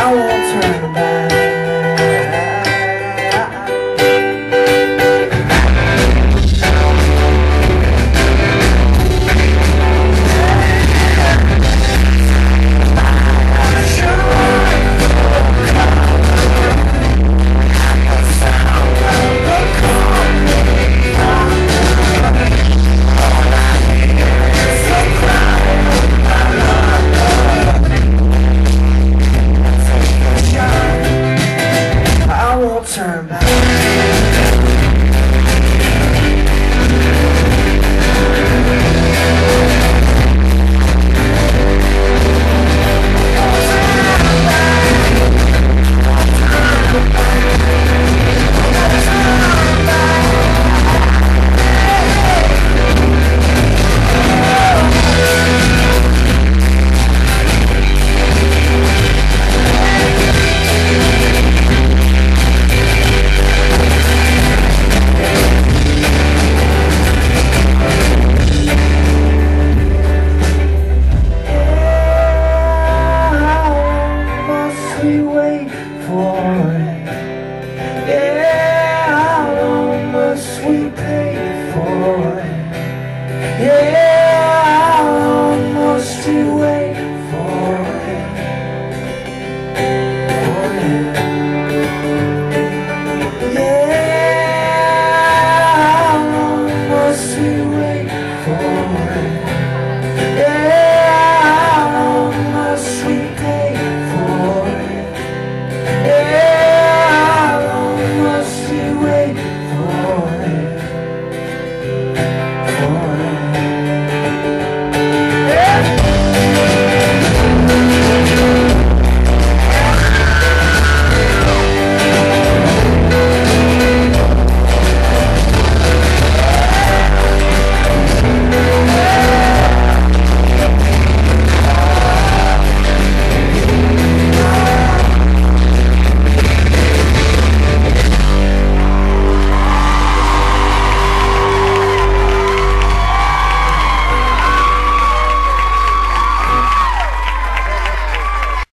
I won't turn back.